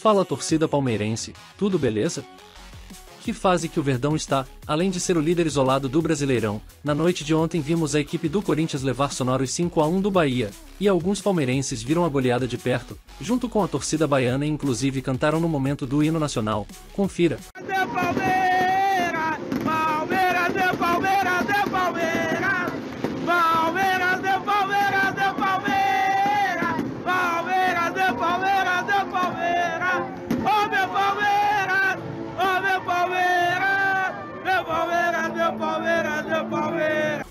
Fala torcida palmeirense, tudo beleza? Que fase que o Verdão está, além de ser o líder isolado do Brasileirão, na noite de ontem vimos a equipe do Corinthians levar sonoros 5 a 1 do Bahia, e alguns palmeirenses viram a goleada de perto, junto com a torcida baiana e inclusive cantaram no momento do hino nacional. Confira.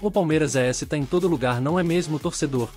O Palmeiras ES tá em todo lugar, não é mesmo, torcedor?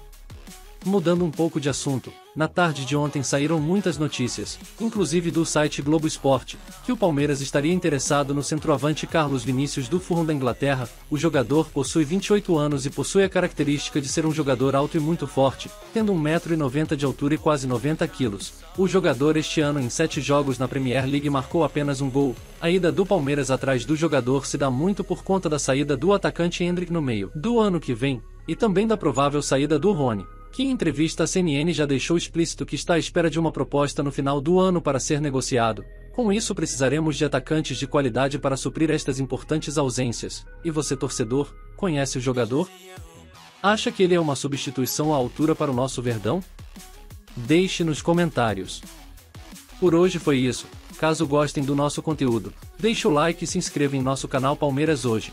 Mudando um pouco de assunto, na tarde de ontem saíram muitas notícias, inclusive do site Globo Esporte, que o Palmeiras estaria interessado no centroavante Carlos Vinícius do Fulham da Inglaterra. O jogador possui 28 anos e possui a característica de ser um jogador alto e muito forte, tendo 1,90m de altura e quase 90 kg. O jogador este ano em 7 jogos na Premier League marcou apenas um gol. A ida do Palmeiras atrás do jogador se dá muito por conta da saída do atacante Hendrick no meio do ano que vem, e também da provável saída do Rony que em entrevista à CNN já deixou explícito que está à espera de uma proposta no final do ano para ser negociado. Com isso precisaremos de atacantes de qualidade para suprir estas importantes ausências. E você torcedor, conhece o jogador? Acha que ele é uma substituição à altura para o nosso Verdão? Deixe nos comentários. Por hoje foi isso. Caso gostem do nosso conteúdo, deixe o like e se inscreva em nosso canal Palmeiras Hoje.